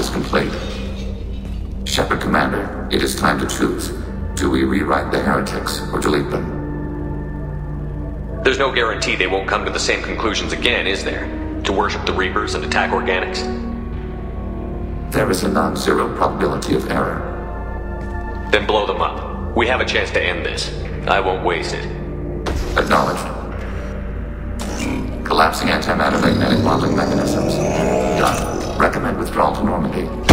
analysis complete. Shepard Commander, it is time to choose. Do we rewrite the heretics or delete them? There's no guarantee they won't come to the same conclusions again, is there? To worship the Reapers and attack organics? There is a non-zero probability of error. Then blow them up. We have a chance to end this. I won't waste it. Acknowledged. Collapsing antimatter magnetic bonding mechanisms. Done. Recommend withdrawal to Normandy.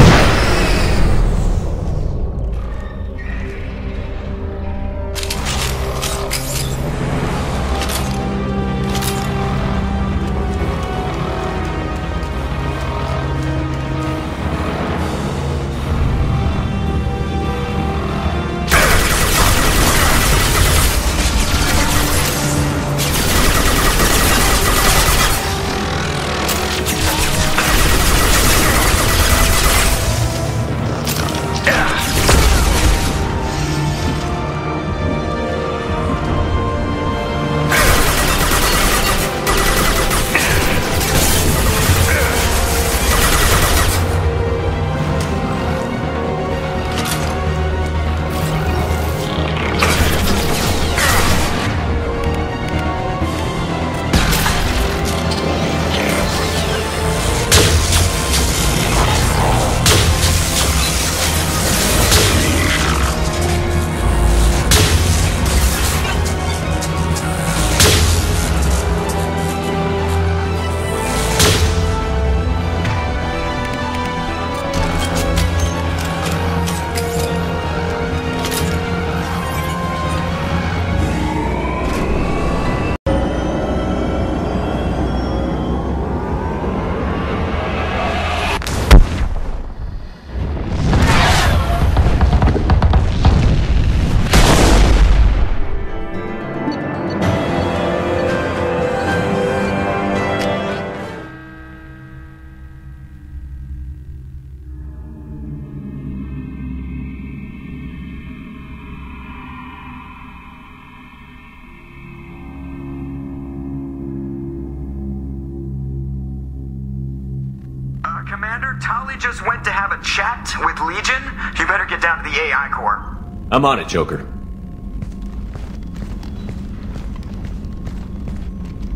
Commander, Tali just went to have a chat with Legion. You better get down to the AI core. I'm on it, Joker.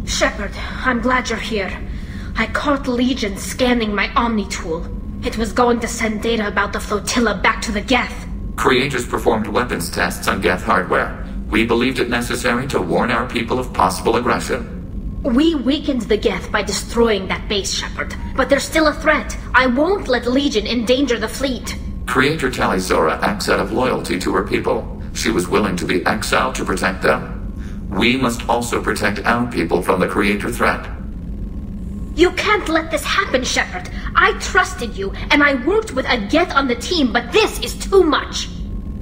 Shepard, I'm glad you're here. I caught Legion scanning my Omni tool. It was going to send data about the flotilla back to the Geth. Creators performed weapons tests on Geth hardware. We believed it necessary to warn our people of possible aggression. We weakened the Geth by destroying that base, Shepard. But they're still a threat. I won't let Legion endanger the fleet. Creator Tali'Zorah acts out of loyalty to her people. She was willing to be exiled to protect them. We must also protect our people from the Creator threat. You can't let this happen, Shepard. I trusted you, and I worked with a Geth on the team, but this is too much.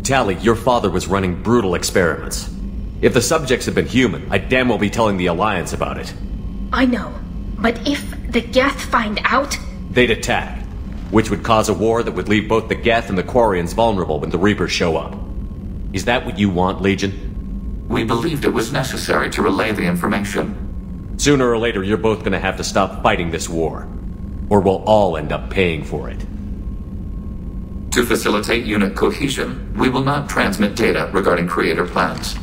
Tali, your father was running brutal experiments. If the subjects had been human, I'd damn well be telling the Alliance about it. I know. But if the Geth find out, They'd attack, which would cause a war that would leave both the Geth and the Quarians vulnerable when the Reapers show up. Is that what you want, Legion? We believed it was necessary to relay the information. Sooner or later, you're both gonna have to stop fighting this war. Or we'll all end up paying for it. To facilitate unit cohesion, we will not transmit data regarding Creator plans.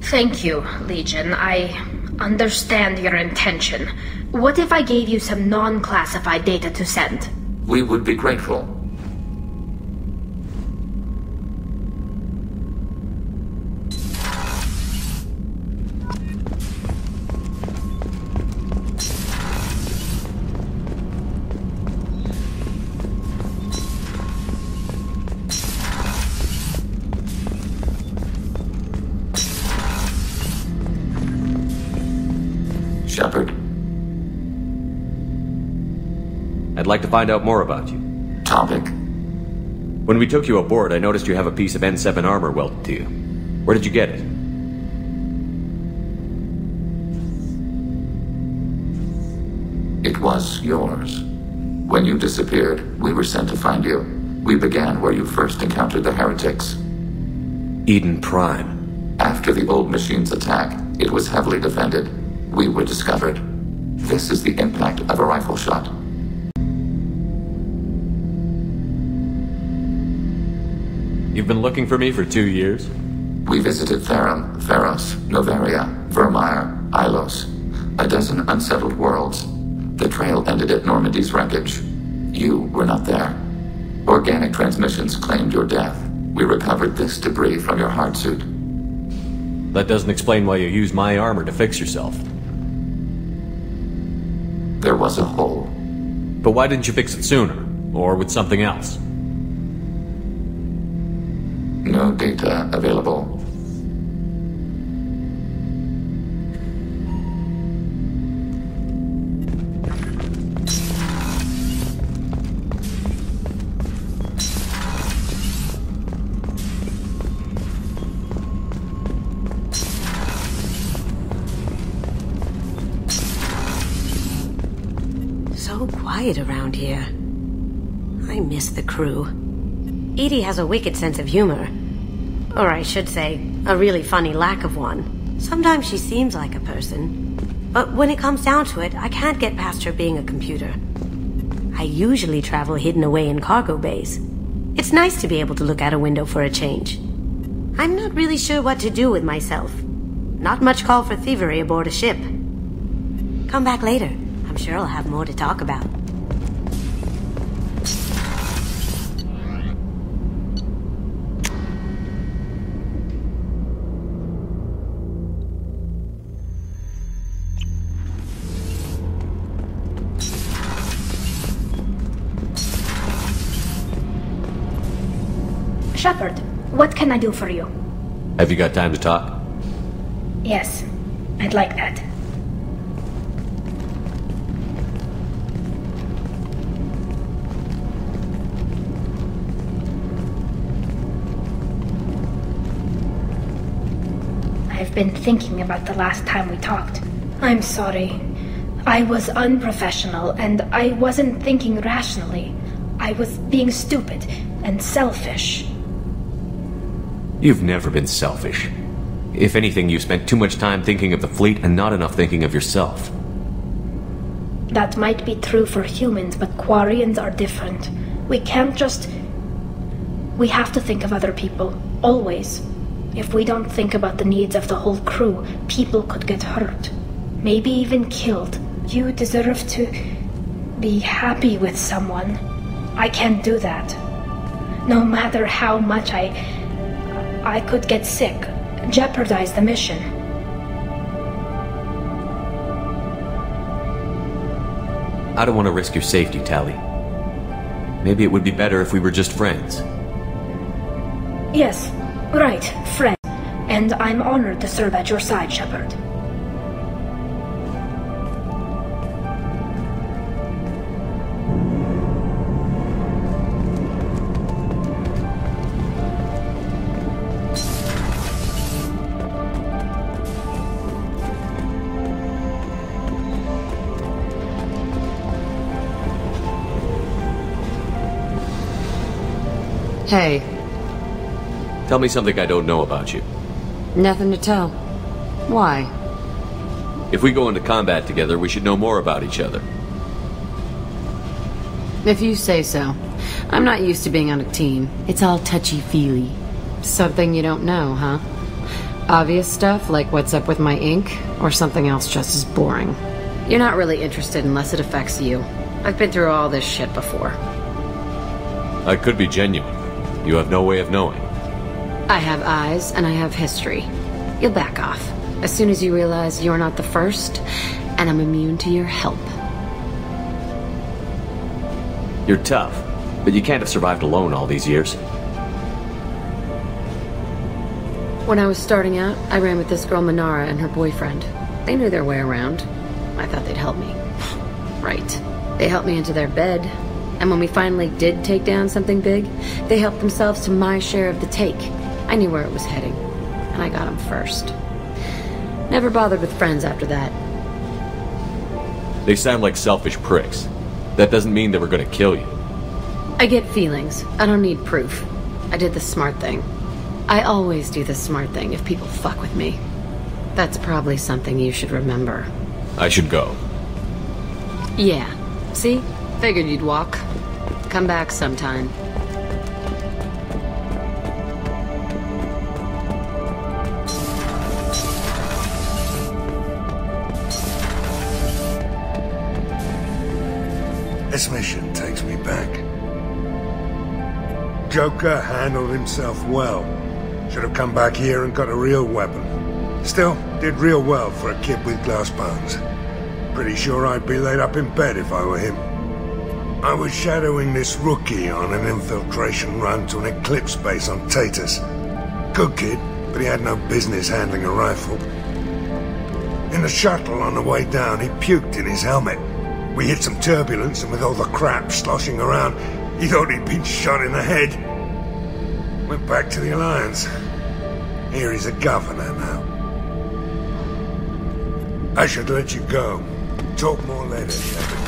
Thank you, Legion. I understand your intention. What if I gave you some non classified data to send? We would be grateful. Shepard, I'd like to find out more about you. topic. When we took you aboard, I noticed you have a piece of N7 armor welded to you. Where did you get it? It was yours. When you disappeared, we were sent to find you. We began where you first encountered the heretics. Eden Prime. After the old machine's attack, it was heavily defended. We were discovered. This is the impact of a rifle shot. You've been looking for me for two years? We visited Therum, Feros, Noveria, Virmire, Ilos, a dozen unsettled worlds. The trail ended at Normandy's wreckage. You were not there. Organic transmissions claimed your death. We recovered this debris from your hardsuit. That doesn't explain why you used my armor to fix yourself. Was a hole. But why didn't you fix it sooner? Or with something else? No data available. Quiet around here. I miss the crew. EDI has a wicked sense of humor. Or I should say, a really funny lack of one. Sometimes she seems like a person. But when it comes down to it, I can't get past her being a computer. I usually travel hidden away in cargo bays. It's nice to be able to look out a window for a change. I'm not really sure what to do with myself. Not much call for thievery aboard a ship. Come back later. I'm sure I'll have more to talk about. Shepard, what can I do for you? Have you got time to talk? Yes, I'd like that. I've been thinking about the last time we talked. I'm sorry. I was unprofessional and I wasn't thinking rationally. I was being stupid and selfish. You've never been selfish. If anything, you spent too much time thinking of the fleet and not enough thinking of yourself. That might be true for humans, but Quarians are different. We can't just. We have to think of other people, always. If we don't think about the needs of the whole crew, people could get hurt. Maybe even killed. You deserve to be happy with someone. I can't do that. No matter how much I. I could get sick, jeopardize the mission. I don't want to risk your safety, Tali. Maybe it would be better if we were just friends. Yes, right, friends. And I'm honored to serve at your side, Shepard. Hey, Tell me something I don't know about you. nothing to tell. Why? If we go into combat together, we should know more about each other. If you say so. I'm not used to being on a team. It's all touchy-feely. Something you don't know, huh? Obvious stuff like what's up with my ink, or something else just as boring. You're not really interested unless it affects you. I've been through all this shit before. I could be genuine. You have no way of knowing. I have eyes and I have history. You'll back off as soon as you realize you're not the first, and I'm immune to your help. You're tough, but you can't have survived alone all these years. When I was starting out, I ran with this girl Minara and her boyfriend. They knew their way around. I thought they'd help me. right. They helped me into their bed. And when we finally did take down something big, they helped themselves to my share of the take. I knew where it was heading, and I got them first. Never bothered with friends after that. They sound like selfish pricks. That doesn't mean they were gonna kill you. I get feelings. I don't need proof. I did the smart thing. I always do the smart thing if people fuck with me. That's probably something you should remember. I should go. Yeah. See? Figured you'd walk. Come back sometime. This mission takes me back. Joker handled himself well. Should have come back here and got a real weapon. Still, did real well for a kid with glass bones. Pretty sure I'd be laid up in bed if I were him. I was shadowing this rookie on an infiltration run to an Eclipse base on Tatus. Good kid, but he had no business handling a rifle. In the shuttle on the way down, he puked in his helmet. We hit some turbulence, and with all the crap sloshing around, he thought he'd been shot in the head. Went back to the Alliance. Here he's a governor now. I should let you go. Talk more later, Shepard.